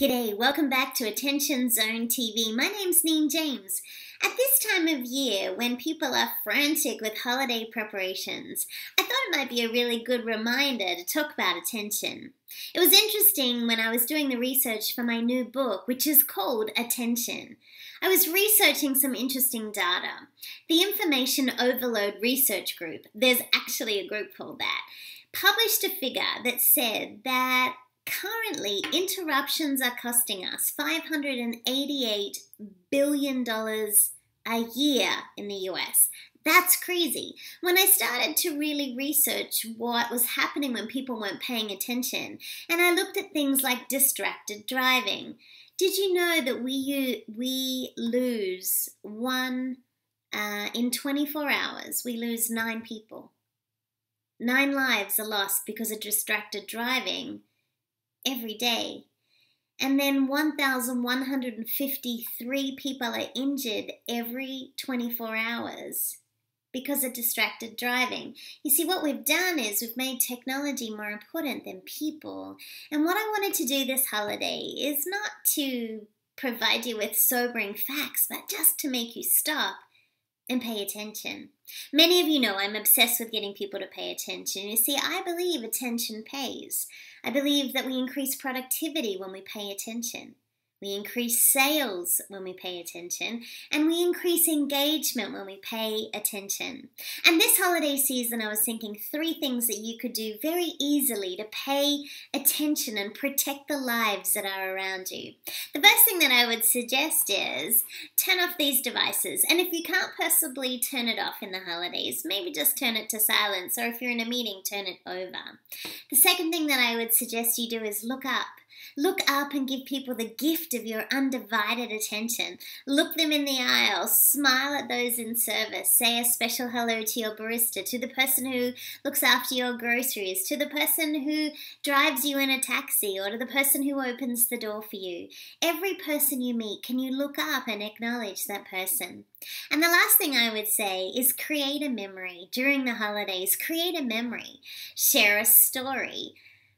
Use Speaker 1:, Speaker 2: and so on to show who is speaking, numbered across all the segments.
Speaker 1: G'day, welcome back to Attention Zone TV. My name's Neen James. At this time of year, when people are frantic with holiday preparations, I thought it might be a really good reminder to talk about attention. It was interesting when I was doing the research for my new book, which is called Attention. I was researching some interesting data. The Information Overload Research Group, there's actually a group called that, published a figure that said that Currently, interruptions are costing us $588 billion a year in the US. That's crazy. When I started to really research what was happening when people weren't paying attention, and I looked at things like distracted driving, did you know that we we lose one uh, in 24 hours? We lose nine people. Nine lives are lost because of distracted driving every day. And then 1,153 people are injured every 24 hours because of distracted driving. You see, what we've done is we've made technology more important than people. And what I wanted to do this holiday is not to provide you with sobering facts, but just to make you stop and pay attention. Many of you know I'm obsessed with getting people to pay attention. You see, I believe attention pays. I believe that we increase productivity when we pay attention. We increase sales when we pay attention, and we increase engagement when we pay attention. And this holiday season, I was thinking three things that you could do very easily to pay attention and protect the lives that are around you. The first thing that I would suggest is turn off these devices. And if you can't possibly turn it off in the holidays, maybe just turn it to silence, or if you're in a meeting, turn it over. The second thing that I would suggest you do is look up. Look up and give people the gift of your undivided attention. Look them in the aisle, smile at those in service, say a special hello to your barista, to the person who looks after your groceries, to the person who drives you in a taxi, or to the person who opens the door for you. Every person you meet, can you look up and acknowledge that person? And the last thing I would say is create a memory during the holidays. Create a memory. Share a story.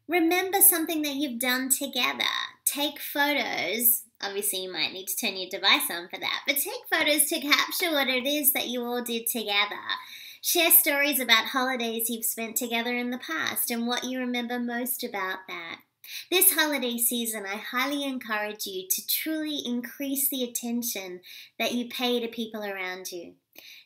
Speaker 1: Remember something that you've done together. Take photos. Obviously, you might need to turn your device on for that, but take photos to capture what it is that you all did together. Share stories about holidays you've spent together in the past and what you remember most about that. This holiday season, I highly encourage you to truly increase the attention that you pay to people around you.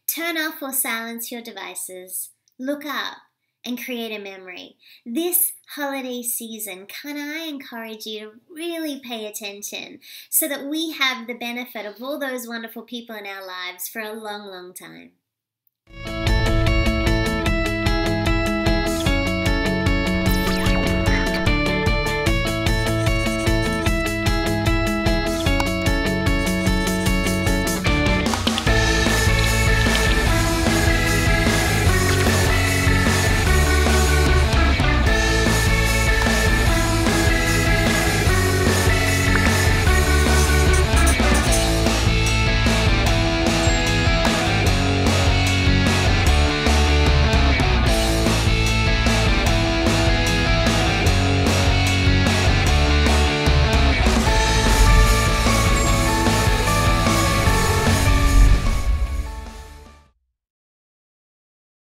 Speaker 1: Turn off or silence your devices. Look up and create a memory. This holiday season, can I encourage you to really pay attention so that we have the benefit of all those wonderful people in our lives for a long, long time?